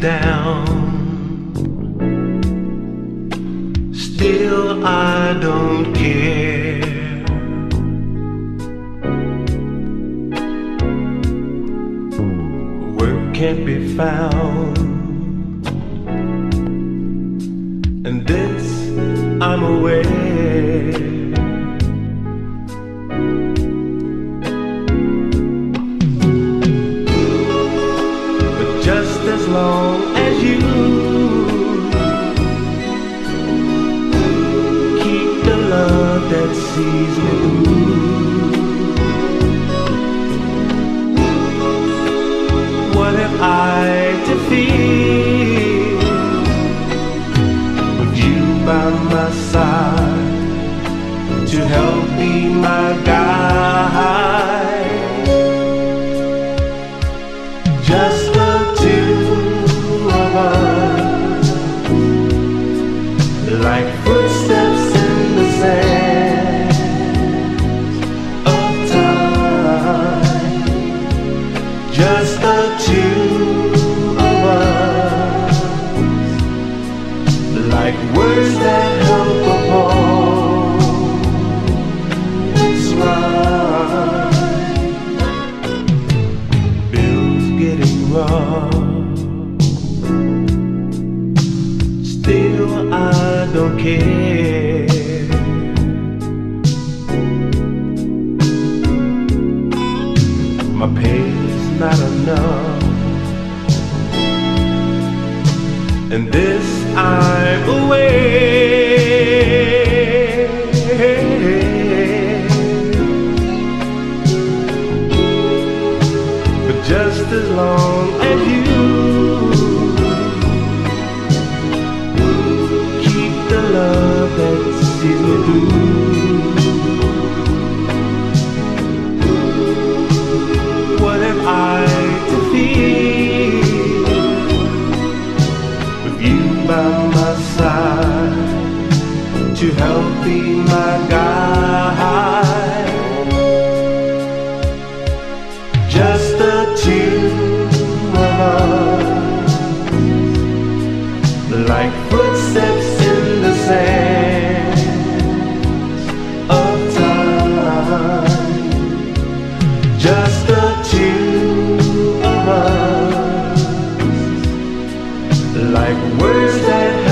down. Still, I don't care. Work can't be found. And this I'm aware. I to defeat. Still, I don't care. My pay's not enough, and this I'm aware. but just as long as you keep the love that sees me through. What have I to fear with you by my side to help me? like footsteps in the sand of time. Just the two of us, like words that.